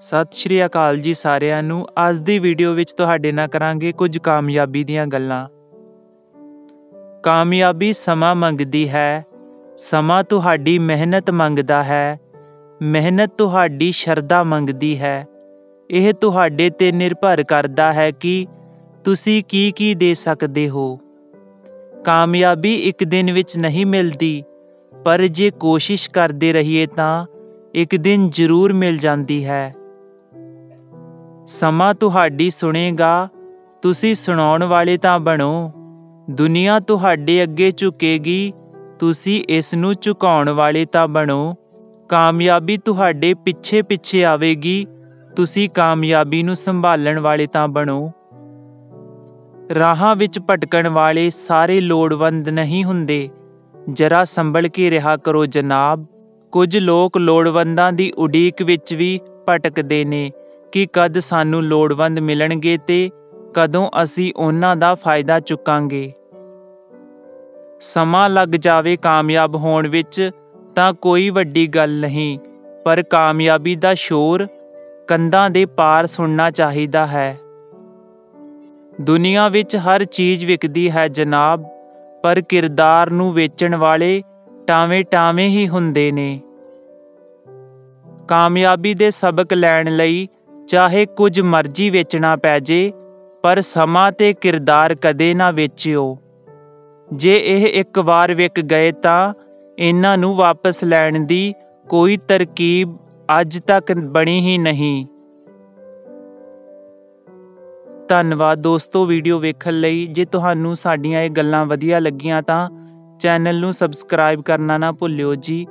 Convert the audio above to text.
ਸਤਿ ਸ਼੍ਰੀ ਅਕਾਲ ਜੀ ਸਾਰਿਆਂ ਨੂੰ। ਅੱਜ ਦੀ ਵੀਡੀਓ ਵਿੱਚ ਤੁਹਾਡੇ ਨਾਲ ਕਰਾਂਗੇ ਕੁਝ ਕਾਮਯਾਬੀ ਦੀਆਂ ਗੱਲਾਂ। ਕਾਮਯਾਬੀ ਸਮਾਂ ਮੰਗਦੀ ਹੈ। ਸਮਾਂ ਤੁਹਾਡੀ ਮਿਹਨਤ ਮੰਗਦਾ ਹੈ। ਮਿਹਨਤ ਤੁਹਾਡੀ ਸ਼ਰਧਾ ਮੰਗਦੀ ਹੈ। ਇਹ ਤੁਹਾਡੇ ਤੇ ਨਿਰਭਰ ਕਰਦਾ ਹੈ ਕਿ ਤੁਸੀਂ ਕੀ ਕੀ ਦੇ ਸਕਦੇ ਹੋ। ਕਾਮਯਾਬੀ ਇੱਕ ਦਿਨ ਵਿੱਚ ਨਹੀਂ ਮਿਲਦੀ, ਪਰ ਜੇ ਕੋਸ਼ਿਸ਼ ਕਰਦੇ ਰਹੀਏ ਤਾਂ ਇੱਕ ਦਿਨ ਜ਼ਰੂਰ ਮਿਲ ਜਾਂਦੀ ਹੈ। ਸਮਾਂ ਤੁਹਾਡੀ ਸੁਣੇਗਾ। ਤੁਸੀਂ ਸੁਣਾਉਣ ਵਾਲੇ ਤਾਂ ਬਣੋ। ਦੁਨੀਆ ਤੁਹਾਡੇ ਅੱਗੇ ਝੁਕੇਗੀ। ਤੁਸੀਂ ਇਸ ਨੂੰ ਝੁਕਾਉਣ ਵਾਲੇ ਤਾਂ ਬਣੋ। ਕਾਮਯਾਬੀ ਤੁਹਾਡੇ ਪਿੱਛੇ ਪਿੱਛੇ ਆਵੇਗੀ। ਤੁਸੀਂ ਕਾਮਯਾਬੀ ਨੂੰ ਸੰਭਾਲਣ ਵਾਲੇ ਤਾਂ ਬਣੋ। ਰਾਹਾਂ ਵਿੱਚ ਭਟਕਣ ਵਾਲੇ ਸਾਰੇ ਲੋੜਵੰਦ ਨਹੀਂ ਹੁੰਦੇ। ਜਰਾ ਸੰਭਲ ਕੇ ਰਿਹਾ ਕਰੋ ਜਨਾਬ। ਕੁਝ ਲੋਕ ਲੋੜਵੰਦਾਂ ਦੀ ਉਡੀਕ ਵਿੱਚ ਵੀ ਭਟਕਦੇ ਨੇ। ਕਿ ਕਦ ਸਾਨੂੰ ਲੋੜਵੰਦ ਮਿਲਣਗੇ ਤੇ ਕਦੋਂ ਅਸੀਂ ਉਹਨਾਂ ਦਾ ਫਾਇਦਾ ਚੁੱਕਾਂਗੇ। ਸਮਾਂ ਲੱਗ ਜਾਵੇ ਕਾਮਯਾਬ ਹੋਣ ਵਿੱਚ ਤਾਂ ਕੋਈ ਵੱਡੀ ਗੱਲ ਨਹੀਂ, ਪਰ ਕਾਮਯਾਬੀ ਦਾ ਸ਼ੋਰ ਕੰਧਾਂ ਦੇ ਪਾਰ ਸੁਣਨਾ ਚਾਹੀਦਾ ਹੈ। ਦੁਨੀਆ ਵਿੱਚ ਹਰ ਚੀਜ਼ ਵਿਕਦੀ ਹੈ ਜਨਾਬ, ਪਰ ਕਿਰਦਾਰ ਨੂੰ ਵੇਚਣ ਵਾਲੇ ਟਾਵੇਂ ਟਾਵੇਂ ਹੀ ਹੁੰਦੇ ਨੇ। ਕਾਮਯਾਬੀ ਦੇ ਸਬਕ ਲੈਣ ਲਈ ਚਾਹੇ ਕੁਝ ਮਰਜ਼ੀ ਵੇਚਣਾ ਪੈ ਜੇ, ਪਰ ਸਮਾਂ ਤੇ ਕਿਰਦਾਰ ਕਦੇ ਨਾ ਵੇਚਿਓ। ਜੇ ਇਹ ਇੱਕ ਵਾਰ ਵਿਕ ਗਏ ਤਾਂ ਇਹਨਾਂ ਨੂੰ ਵਾਪਸ ਲੈਣ ਦੀ ਕੋਈ ਤਰਕੀਬ ਅੱਜ ਤੱਕ ਬਣੀ ਹੀ ਨਹੀਂ। ਧੰਨਵਾਦ ਦੋਸਤੋ ਵੀਡੀਓ ਵੇਖਣ ਲਈ। ਜੇ ਤੁਹਾਨੂੰ ਸਾਡੀਆਂ ਇਹ ਗੱਲਾਂ ਵਧੀਆ ਲੱਗੀਆਂ ਤਾਂ ਚੈਨਲ ਨੂੰ ਸਬਸਕ੍ਰਾਈਬ ਕਰਨਾ ਨਾ ਭੁੱਲਿਓ ਜੀ।